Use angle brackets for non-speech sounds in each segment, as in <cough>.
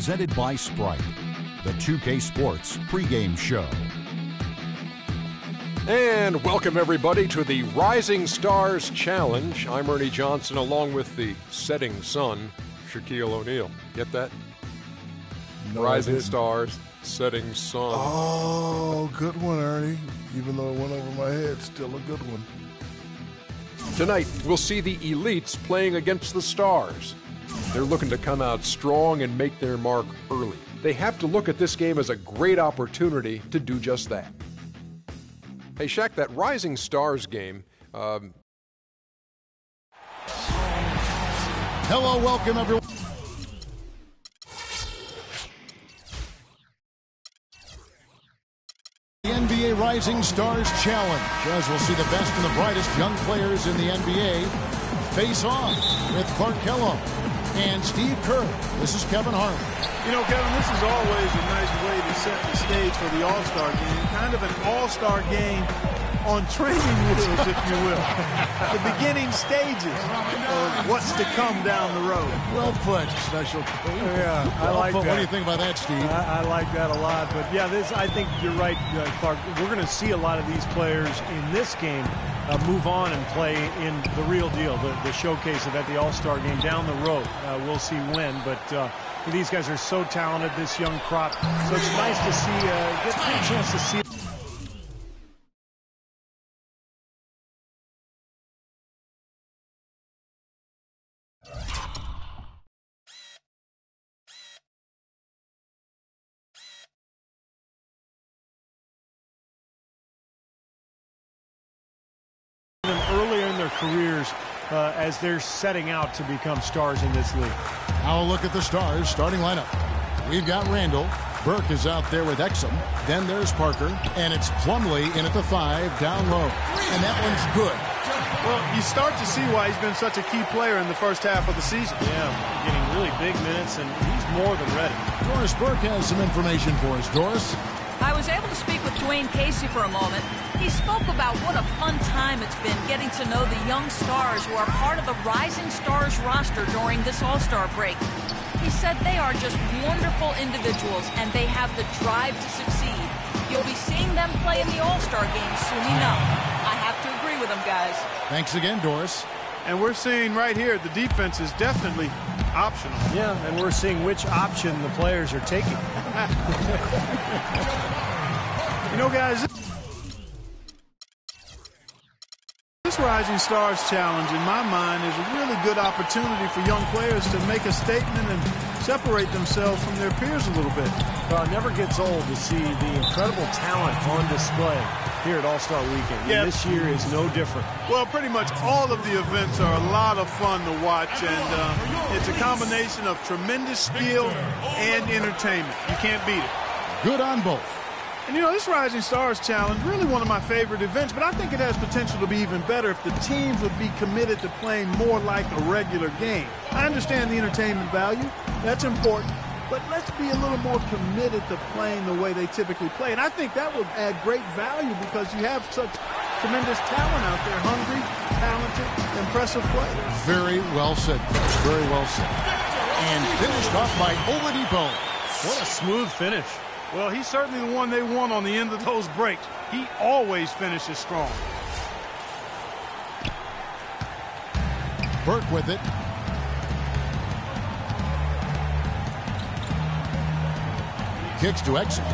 presented by Sprite, the 2K Sports pregame show. And welcome everybody to the Rising Stars Challenge. I'm Ernie Johnson along with the setting sun, Shaquille O'Neal. Get that? No, Rising Stars, setting sun. Oh, good one, Ernie. Even though it went over my head, still a good one. Tonight, we'll see the elites playing against the stars. They're looking to come out strong and make their mark early. They have to look at this game as a great opportunity to do just that. Hey, Shaq, that Rising Stars game. Um... Hello, welcome everyone. The NBA Rising Stars Challenge, as we'll see the best and the brightest young players in the NBA face off with Clark Kellogg and Steve Kerr. This is Kevin Harlan. You know, Kevin, this is always a nice way to set the stage for the All-Star game. Kind of an All-Star game on training wheels, if you will. the beginning stages of what's to come down the road. Well put, Special. Yeah, I well like put. that. What do you think about that, Steve? I, I like that a lot. But yeah, this I think you're right, uh, Clark. We're going to see a lot of these players in this game uh, move on and play in the real deal, the, the showcase of at the All-Star game down the road. Uh, we'll see when, but. Uh, these guys are so talented, this young crop. So it's nice to see, uh, get a chance to see. Careers uh, as they're setting out to become stars in this league. Now a look at the stars starting lineup. We've got Randle. Burke is out there with Exum. Then there's Parker. And it's Plumlee in at the five down low. And that one's good. Well, you start to see why he's been such a key player in the first half of the season. Yeah, getting really big minutes, and he's more than ready. Doris Burke has some information for us. Doris? I was able to speak with Dwane Casey for a moment. He spoke about what a fun time it's been getting to know the young stars who are part of the Rising Stars roster during this All-Star break. He said they are just wonderful individuals and they have the drive to succeed. You'll be seeing them play in the All-Star game soon enough. I have to agree with them, guys. Thanks again, Doris. And we're seeing right here the defense is definitely optional. Yeah, and we're seeing which option the players are taking. <laughs> you know, guys, this Rising Stars Challenge, in my mind, is a really good opportunity for young players to make a statement and separate themselves from their peers a little bit. Well, it never gets old to see the incredible talent on display here at All-Star Weekend. And this year is no different. Well, pretty much all of the events are a lot of fun to watch, and uh, it's a combination of tremendous skill and entertainment. You can't beat it. Good on both. And you know, this Rising Stars Challenge, really one of my favorite events, but I think it has potential to be even better if the teams would be committed to playing more like a regular game. I understand the entertainment value, that's important, but let's be a little more committed to playing the way they typically play. And I think that would add great value because you have such tremendous talent out there, hungry, talented, impressive players. Very well said, Coach. Very well said. And finished off by Oladipo. What a smooth finish. Well, he's certainly the one they want on the end of those breaks. He always finishes strong. Burke with it. Kicks to Exum.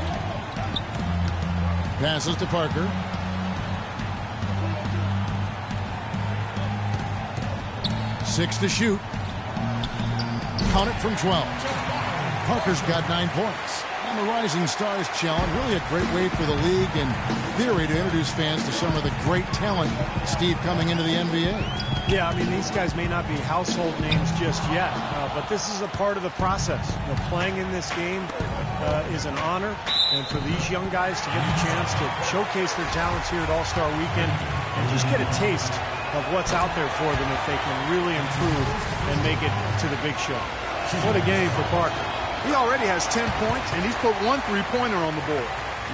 Passes to Parker. Six to shoot. Count it from 12. Parker's got nine points. The Rising Stars Challenge, really a great way for the league and theory to introduce fans to some of the great talent, Steve, coming into the NBA. Yeah, I mean, these guys may not be household names just yet, uh, but this is a part of the process. You know, playing in this game uh, is an honor, and for these young guys to get the chance to showcase their talents here at All-Star Weekend and just get a taste of what's out there for them if they can really improve and make it to the big show. What a game for Parker. He already has 10 points, and he's put one three-pointer on the board.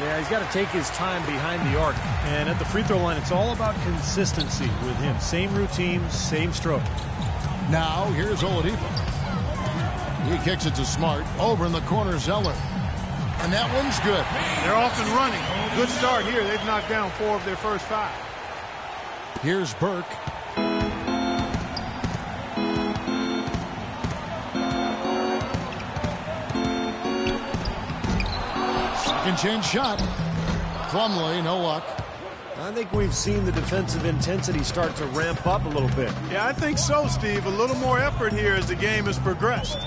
Yeah, he's got to take his time behind the arc. And at the free throw line, it's all about consistency with him. Same routine, same stroke. Now, here's Oladipo. He kicks it to Smart. Over in the corner, Zeller. And that one's good. They're off and running. Good start here. They've knocked down four of their first five. Here's Burke. Second chance shot. Plumlee, no luck. I think we've seen the defensive intensity start to ramp up a little bit. Yeah, I think so, Steve. A little more effort here as the game has progressed.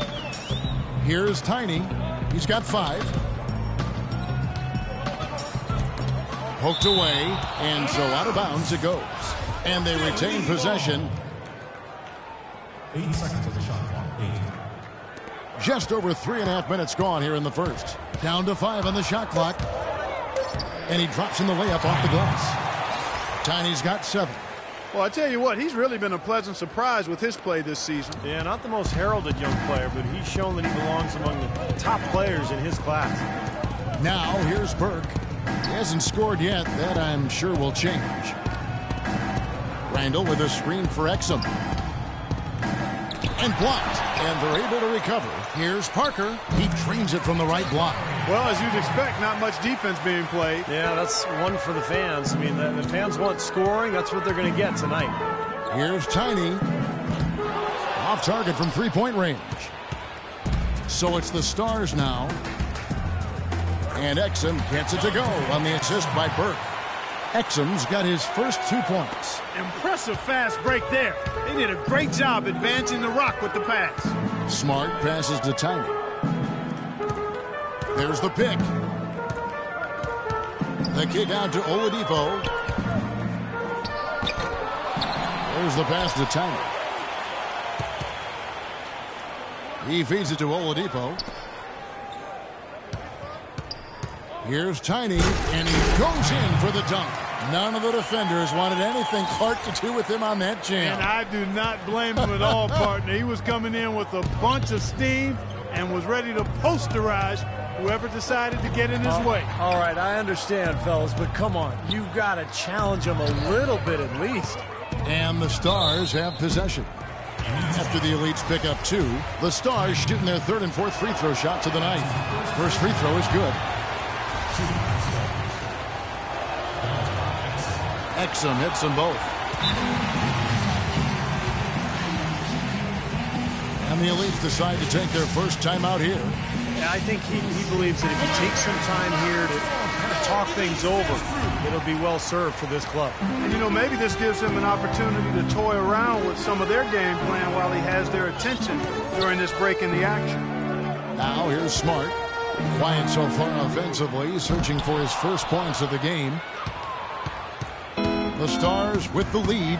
Here's Tiny. He's got five. Poked away, and so out of bounds it goes. And they retain possession. Eight seconds of the shot clock. Eight. Just over three and a half minutes gone here in the first. Down to five on the shot clock. And he drops in the layup off the glass. Tiny's got seven. Well, I tell you what, he's really been a pleasant surprise with his play this season. Yeah, not the most heralded young player, but he's shown that he belongs among the top players in his class. Now here's Burke. He hasn't scored yet. That I'm sure will change. Randle with a screen for Exum. And blocked. And they're able to recover. Here's Parker. He trains it from the right block. Well, as you'd expect, not much defense being played. Yeah, that's one for the fans. I mean, the, the fans want scoring. That's what they're going to get tonight. Here's Tiny. Off target from three-point range. So it's the Stars now. And Exum gets it to go on the assist by Burke. Exum's got his first two points. Impressive fast break there. They did a great job advancing the rock with the pass. Smart passes to Tiny. There's the pick. The kick out to Oladipo. There's the pass to Tiny. He feeds it to Oladipo. Here's Tiny, and he goes in for the dunk. None of the defenders wanted anything Clark to do with him on that jam. And I do not blame him at all, <laughs> partner. He was coming in with a bunch of steam and was ready to posterize whoever decided to get in his oh, way. All right, I understand, fellas, but come on. you got to challenge him a little bit at least. And the Stars have possession. After the Elites pick up two, the Stars shooting their third and fourth free throw shots of the night. First free throw is good. Exum hits them both. And the Elites decide to take their first timeout here. Yeah, I think he, he believes that if he takes some time here to kind of talk things over, it'll be well served for this club. And, you know, maybe this gives him an opportunity to toy around with some of their game plan while he has their attention during this break in the action. Now here's Smart. Quiet so far offensively, searching for his first points of the game. The Stars with the lead.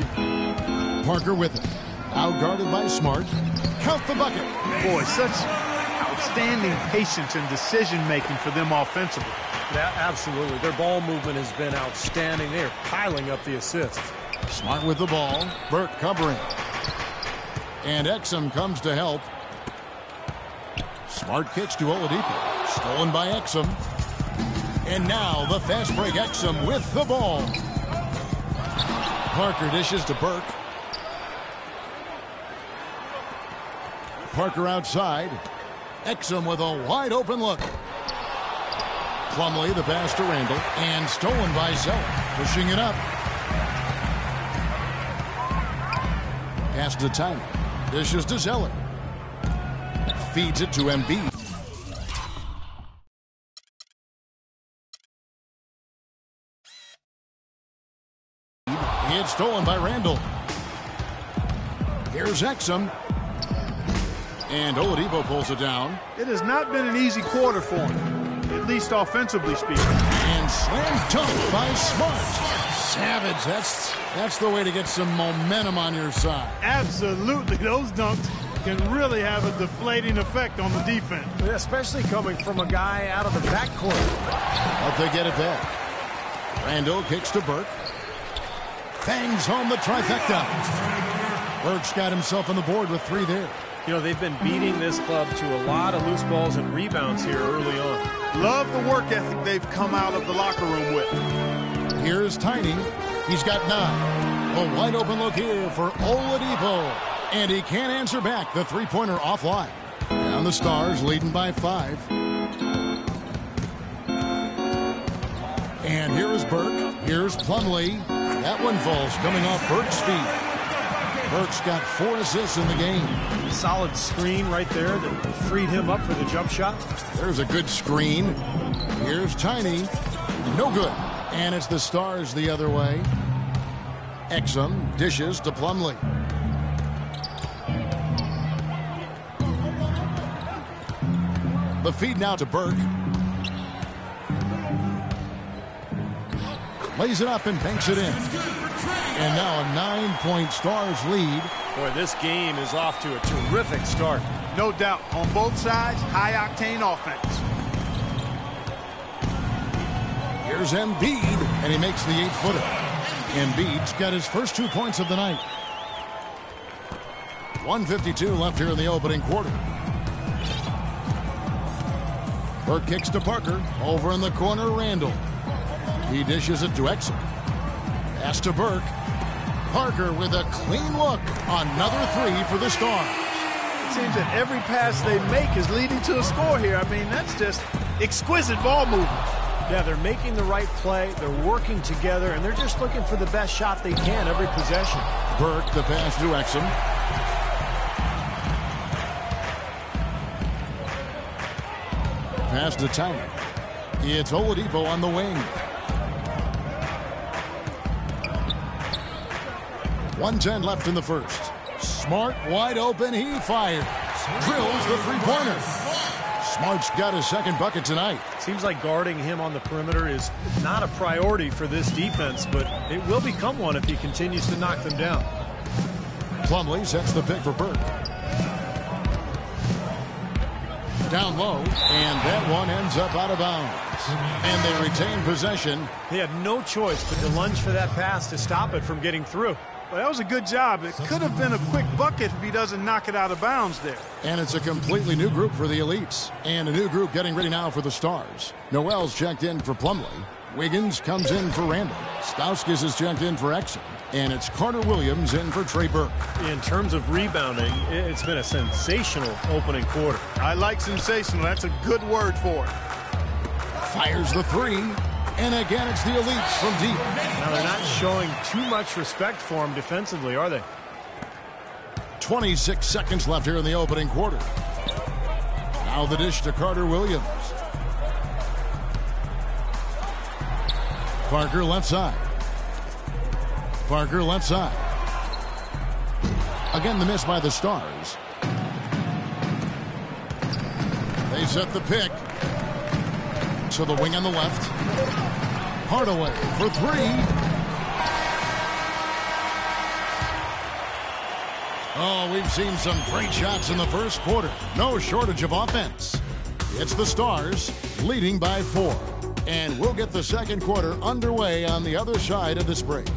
Parker with it. Now guarded by Smart. Count the bucket. Boy, such outstanding patience and decision-making for them offensively. Yeah, absolutely. Their ball movement has been outstanding. They're piling up the assists. Smart with the ball. Burke covering. And Exum comes to help. Smart kicks to Oladipo. Stolen by Exum. And now the fast break Exum with the ball. Parker dishes to Burke. Parker outside. Exum with a wide open look. Plumlee the pass to Randle. And stolen by Zeller. Pushing it up. Pass to Tiny. Dishes to Zeller. Feeds it to Embiid. It's stolen by Randle. Here's Exum. And Oladipo pulls it down. It has not been an easy quarter for him, at least offensively speaking. And slam dunk by Smart. Savage. That's that's the way to get some momentum on your side. Absolutely. Those dunks can really have a deflating effect on the defense. Especially coming from a guy out of the backcourt. But they get it back. Randle kicks to Burke. Fangs home the trifecta. Burke's got himself on the board with three there. You know, they've been beating this club to a lot of loose balls and rebounds here early on. Love the work ethic they've come out of the locker room with. Here's Tiny. He's got nine. A wide open look here for Oladipo. And he can't answer back the three-pointer offline. Down And the Stars leading by five. And here is Burke. Here's Plumlee. That one falls coming off Burke's feet. Burke's got four assists in the game. Solid screen right there that freed him up for the jump shot. There's a good screen. Here's Tiny. No good. And it's the Stars the other way. Exum dishes to Plumlee. The feed now to Burke. Lays it up and banks it in. And now a nine-point Stars lead. Boy, this game is off to a terrific start. No doubt. On both sides, high-octane offense. Here's Embiid, and he makes the eight-footer. Embiid's got his first two points of the night. 152 left here in the opening quarter. Burke kicks to Parker. Over in the corner, Randle. He dishes it to Exum. Pass to Burke. Parker with a clean look. Another three for the Star. It seems that every pass they make is leading to a score here. I mean, that's just exquisite ball movement. Yeah, they're making the right play. They're working together, and they're just looking for the best shot they can every possession. Burke, the pass to Exum. Pass to Towner. It's Oladipo on the wing. 110 left in the first. Smart wide open. He fires. Drills the three-pointer. Smart's got his second bucket tonight. Seems like guarding him on the perimeter is not a priority for this defense, but it will become one if he continues to knock them down. Plumlee sets the pick for Burke. Down low, and that one ends up out of bounds. And they retain possession. They had no choice but to lunge for that pass to stop it from getting through. Well, that was a good job. It could have been a quick bucket if he doesn't knock it out of bounds there. And it's a completely new group for the Elites. And a new group getting ready now for the Stars. Noel's checked in for Plumlee. Wiggins comes in for Randle. Stauskas is checked in for Exum. And it's Carter Williams in for Trey Burke. In terms of rebounding, it's been a sensational opening quarter. I like sensational. That's a good word for it. Fires the three. And again, it's the Elites from deep. Now, they're not showing too much respect for him defensively, are they? 26 seconds left here in the opening quarter. Now the dish to Carter Williams. Parker left side. Parker left side. Again, the miss by the Stars. They set the pick. To the wing on the left. Hardaway for three. Oh, we've seen some great shots in the first quarter. No shortage of offense. It's the Stars leading by four. And we'll get the second quarter underway on the other side of this break.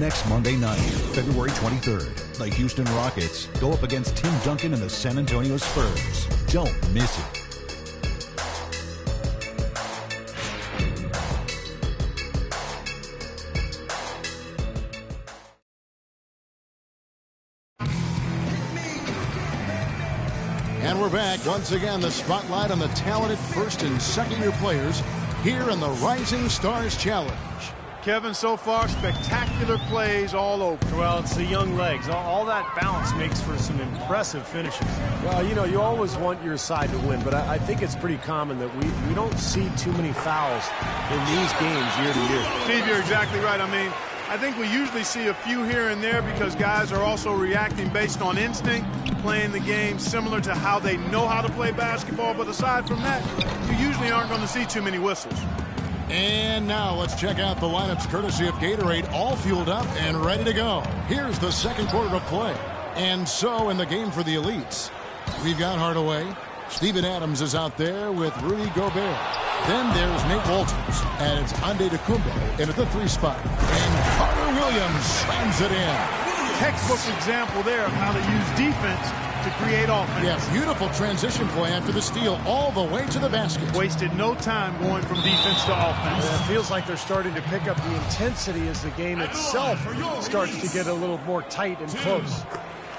Next Monday night, February 23rd, the Houston Rockets go up against Tim Duncan and the San Antonio Spurs. Don't miss it. And we're back. Once again, the spotlight on the talented first and second year players here in the Rising Stars Challenge. Kevin, so far, spectacular plays all over. Well, it's the young legs. All, all that balance makes for some impressive finishes. Well, you know, you always want your side to win, but I, I think it's pretty common that we, we don't see too many fouls in these games year to year. Steve, you're exactly right. I mean, I think we usually see a few here and there because guys are also reacting based on instinct, playing the game similar to how they know how to play basketball. But aside from that, you usually aren't going to see too many whistles. And now let's check out the lineups courtesy of Gatorade, all fueled up and ready to go. Here's the second quarter of play. And so in the game for the Elites, we've got Hardaway. Steven Adams is out there with Rudy Gobert. Then there's Nate Wolters, and it's Antetokounmpo in at the three spot. And Carter Williams slams it in. Textbook example there of how to use defense to create offense. Yeah, beautiful transition play after the steal all the way to the basket. Wasted no time going from defense to offense. Yeah, it feels like they're starting to pick up the intensity as the game itself starts to get a little more tight and close.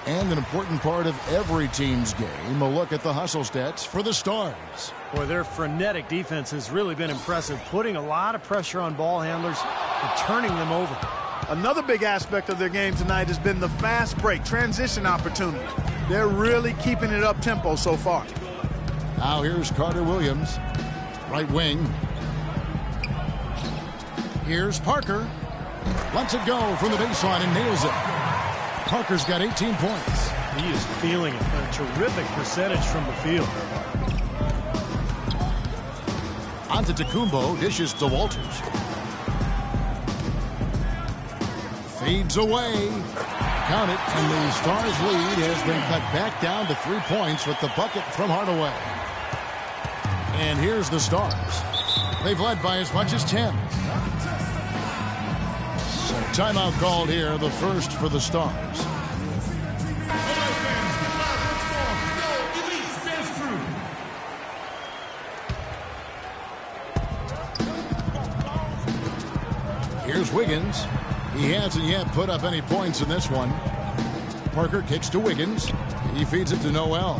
And an important part of every team's game, a look at the hustle stats for the Stars. Boy, their frenetic defense has really been impressive, putting a lot of pressure on ball handlers and turning them over. Another big aspect of their game tonight has been the fast break, transition opportunity. They're really keeping it up tempo so far. Now here's Carter Williams, right wing. Here's Parker. Lets it go from the baseline and nails it. Parker's got 18 points. He is feeling it. A terrific percentage from the field. Antetokounmpo dishes to Wolters. Fades away. Count it, and the Stars' lead has been cut back down to three points with the bucket from Hardaway. And here's the Stars. They've led by as much as 10. So timeout called here, the first for the Stars. Here's Wiggins. He hasn't yet put up any points in this one. Parker kicks to Wiggins. He feeds it to Noel.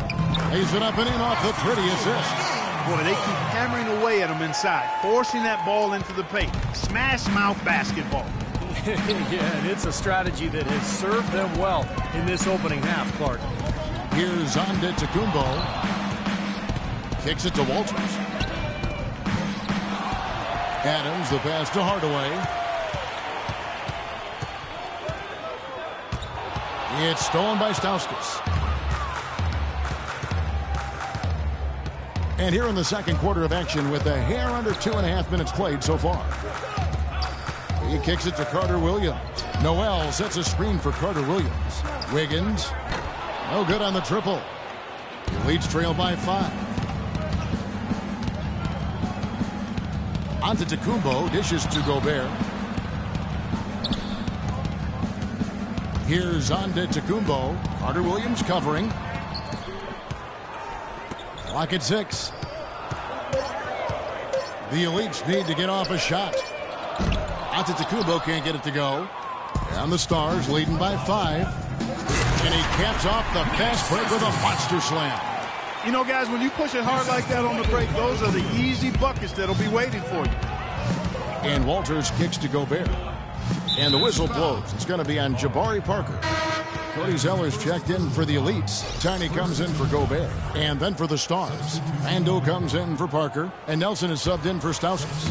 Lays it up and in off the pretty assist. Boy, they keep hammering away at him inside, forcing that ball into the paint. Smash mouth basketball. <laughs> yeah, and it's a strategy that has served them well in this opening half, Clark. Here's Antetokounmpo. Kicks it to Wolters. Adams, the pass to Hardaway. It's stolen by Stauskas. And here in the second quarter of action with a hair under two and a half minutes played so far. He kicks it to Carter Williams. Noel sets a screen for Carter Williams. Wiggins. No good on the triple. He leads trail by five. Antetokounmpo dishes to Gobert. Here's Antetokounmpo. Carter Williams covering. Clock at six. The elites need to get off a shot. Antetokounmpo can't get it to go. And the Stars leading by five. And he caps off the fast break with a monster slam. You know, guys, when you push it hard like that on the break, those are the easy buckets that'll be waiting for you. And Wolters kicks to Gobert. And the whistle blows. It's going to be on Jabari Parker. Cody Zeller's checked in for the Elites. Tiny comes in for Gobert. And then for the Stars. Mando comes in for Parker. And Nelson is subbed in for Stauskas.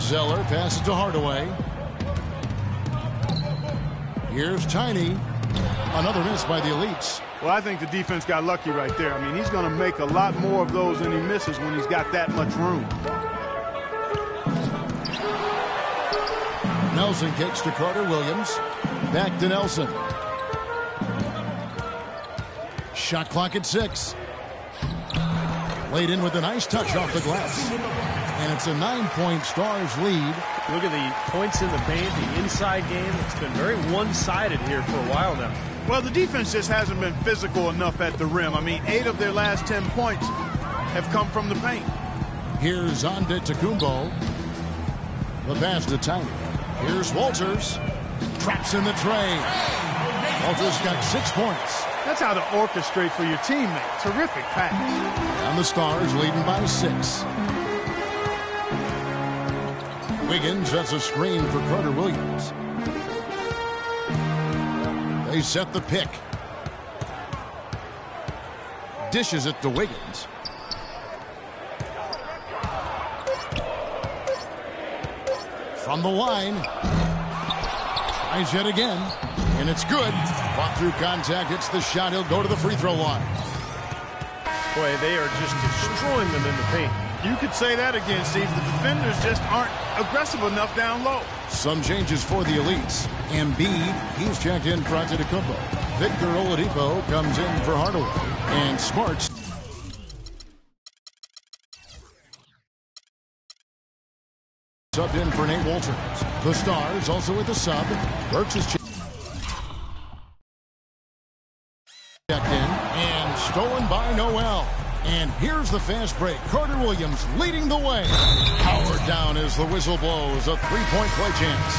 Zeller passes to Hardaway. Here's Tiny. Another miss by the Elites. Well, I think the defense got lucky right there. I mean, he's going to make a lot more of those than he misses when he's got that much room. Nelson kicks to Carter Williams. Back to Nelson. Shot clock at six. Laid in with a nice touch off the glass. And it's a nine-point Stars lead. Look at the points in the paint, the inside game. It's been very one-sided here for a while now. Well, the defense just hasn't been physical enough at the rim. I mean, eight of their last ten points have come from the paint. Here's Antetokounmpo. The pass to Tiny. Here's Wolters. Traps in the tray. Wolters got six points. That's how to orchestrate for your teammate. Terrific pass. And the Stars leading by six. Wiggins sets a screen for Carter Williams. They set the pick. Dishes it to Wiggins. From the line. Tries yet again. And it's good. Fought through contact. Hits the shot. He'll go to the free throw line. Boy, they are just destroying them in the paint. You could say that again, Steve. The defenders just aren't aggressive enough down low. Some changes for the elites. Embiid, he's checked in for Antetokounmpo. Victor Oladipo comes in for Hardaway. And Smarts Subbed in for Nate Wolters. The Stars also with the sub. Burks is checked in and stolen by Noel. And here's the fast break. Carter Williams leading the way. Powered down as the whistle blows. A three-point play chance.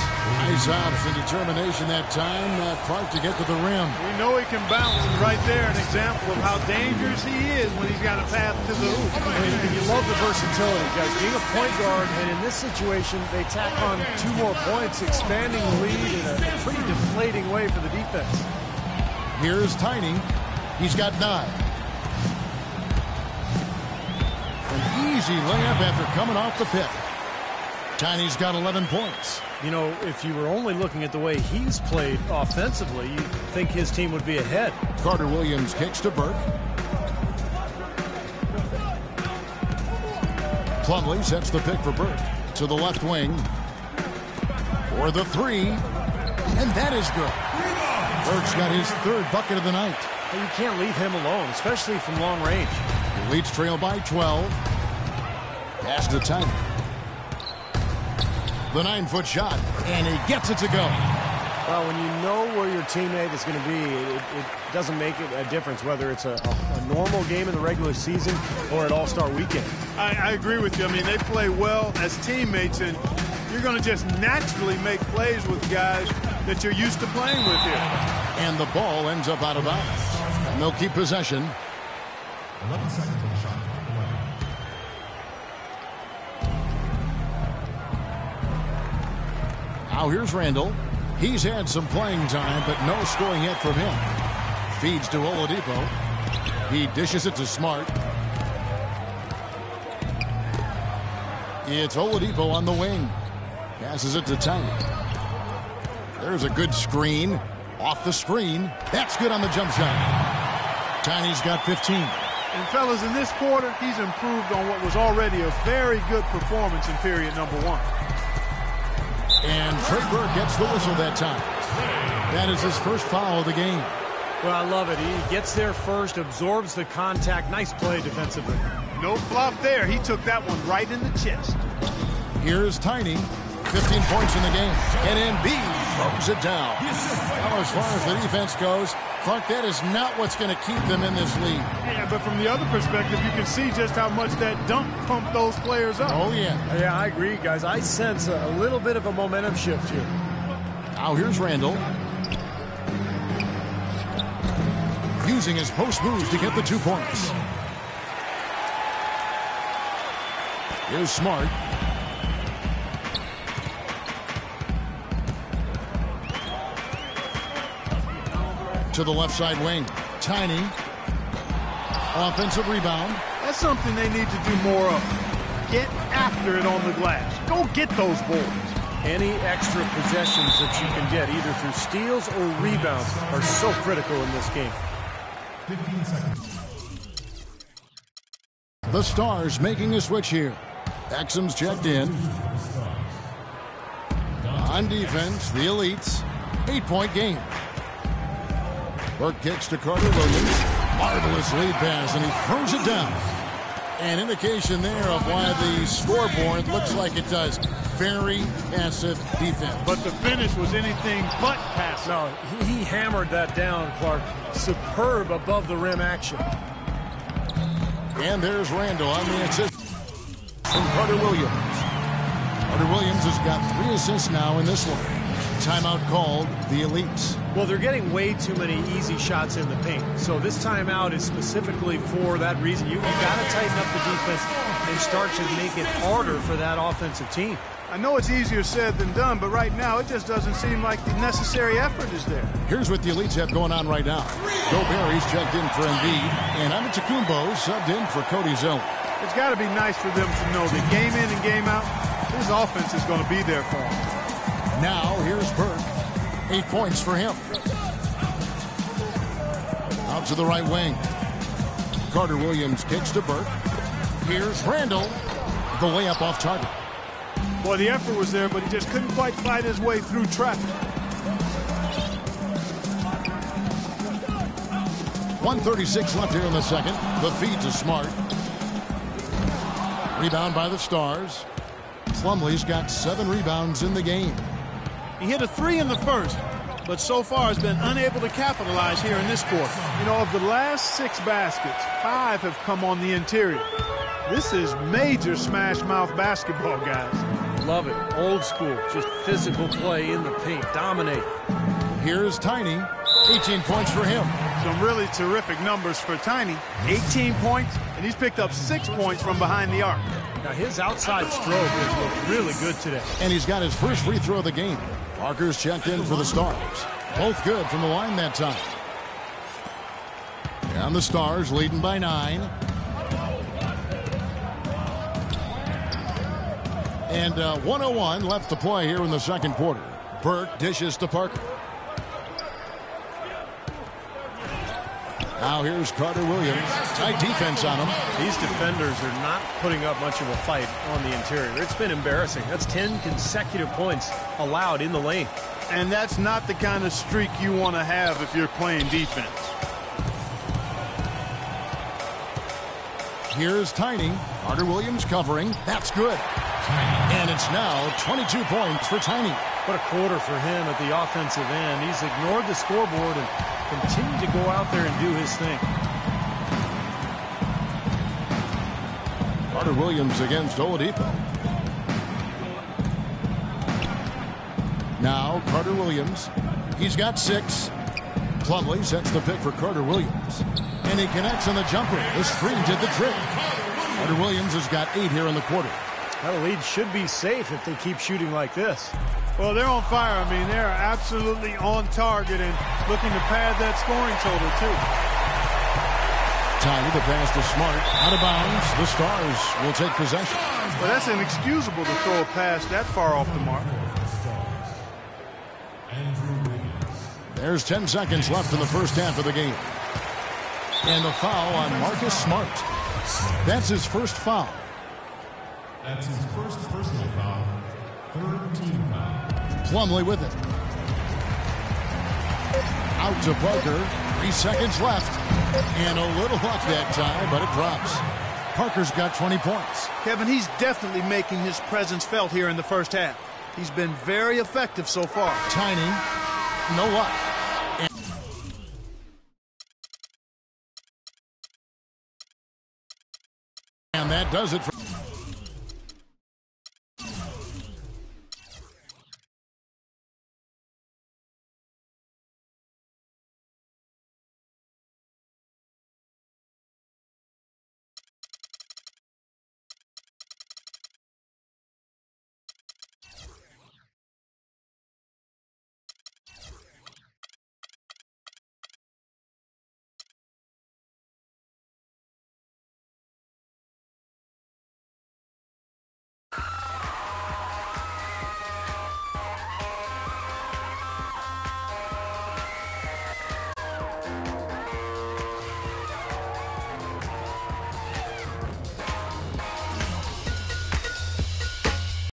Nice ops and determination that time. Uh, Clark to get to the rim. We know he can bounce, and right there an example of how dangerous he is when he's got a path to the hoop. And you love the versatility, guys. Being a point guard, and in this situation, they tack on two more points, expanding the lead in a pretty deflating way for the defense. Here's Tiny. He's got nine. Easy layup after coming off the pick. Tiny's got 11 points. You know, if you were only looking at the way he's played offensively, you'd think his team would be ahead. Carter Williams kicks to Burke. Plumlee sets the pick for Burke. To the left wing. For the three. And that is good. Burke's got his third bucket of the night. You can't leave him alone, especially from long range. The Leeds trail by 12. Pass to Tiny. The nine-foot shot, and he gets it to go. Well, when you know where your teammate is going to be, it, it, doesn't make it a difference whether it's a, a, a, normal game in the regular season or at All-Star Weekend. I, I agree with you. I mean, they play well as teammates, and you're going to just naturally make plays with guys that you're used to playing with here. And the ball ends up out of bounds. And they'll keep possession. 11 seconds Now here's Randle. He's had some playing time, but no scoring yet from him. Feeds to Oladipo. He dishes it to Smart. It's Oladipo on the wing. Passes it to Tiny. There's a good screen. Off the screen. That's good on the jump shot. Tiny's got 15. And fellas, in this quarter, he's improved on what was already a very good performance in period number one. And Trey Burke gets the whistle that time. That is his first foul of the game. Well, I love it. He gets there first, absorbs the contact. Nice play defensively. No flop there. He took that one right in the chest. Here's Tiny. 15 points in the game. And Embiid throws it down. Now, as far as the defense goes, Clark, that is not what's going to keep them in this league. Yeah, but from the other perspective, you can see just how much that dunk pumped those players up. Oh, yeah. Yeah, I agree, guys. I sense a little bit of a momentum shift here. Now here's Randle. Using his post moves to get the two points. Here's Smart. To the left side wing. Tiny. Offensive rebound. That's something they need to do more of. Get after it on the glass. Go get those boards. Any extra possessions that you can get, either through steals or rebounds, are so critical in this game. 15 seconds. The Stars making a switch here. Exum's checked in. On defense, the Elites. Eight-point game. Burke kicks to Carter Williams. Marvelous lead pass, and he throws it down. An indication there of why the scoreboard looks like it does. Very passive defense. But the finish was anything but passive. No, he, he hammered that down, Clark. Superb above the rim action. And there's Randle on the assist from Carter Williams. Carter Williams has got three assists now in this one. Timeout called the Elites. Well, they're getting way too many easy shots in the paint. So this timeout is specifically for that reason. You, you got to tighten up the defense and start to make it harder for that offensive team. I know it's easier said than done, but right now it just doesn't seem like the necessary effort is there. Here's what the Elites have going on right now. Gobert, checked in for Embiid, and Antetokounmpo subbed in for Cody Zeller. It's got to be nice for them to know that game in and game out, his offense is going to be there for him. Now, here's Burke. Eight points for him. Out to the right wing. Carter Williams kicks to Burke. Here's Randle. The layup off target. Boy, the effort was there, but he just couldn't quite find his way through traffic. 136 left here in the second. The feed to Smart. Rebound by the Stars. Plumlee's got seven rebounds in the game. He hit a three in the first, but so far has been unable to capitalize here in this quarter. You know, of the last six baskets, five have come on the interior. This is major smash mouth basketball, guys. Love it. Old school. Just physical play in the paint. Dominate. Here's Tiny. 18 points for him. Some really terrific numbers for Tiny. 18 points, and he's picked up six points from behind the arc. Now his outside stroke has looked really good today. And he's got his first free throw of the game. Parker's checked in for the Stars. Both good from the line that time. And the Stars leading by nine. And uh, 101 left to play here in the second quarter. Burke dishes to Parker. Now here's Carter Williams. Tight defense on him. These defenders are not putting up much of a fight on the interior. It's been embarrassing. That's 10 consecutive points allowed in the lane. And that's not the kind of streak you want to have if you're playing defense. Here's Tiny. Carter Williams covering. That's good. And it's now 22 points for Tiny. What a quarter for him at the offensive end. He's ignored the scoreboard and continued to go out there and do his thing. Carter Williams against Oladipo. Now Carter Williams. He's got six. Plumlee sets the pick for Carter Williams. And he connects on the jumper. The screen did the trick. Carter Williams has got eight here in the quarter. That lead should be safe if they keep shooting like this. Well, they're on fire. I mean, they're absolutely on target and looking to pad that scoring total, too. Tiny, the pass to Smart. Out of bounds. The Stars will take possession. But that's inexcusable to throw a pass that far off the mark. There's 10 seconds left in the first half of the game. And the foul on Marcus Smart. That's his first foul. That's his first personal foul. Third team foul. Plumlee with it. Out to Parker. Three seconds left. And a little luck that time, but it drops. Parker's got 20 points. Kevin, he's definitely making his presence felt here in the first half. He's been very effective so far. Tiny. No luck. And that does it for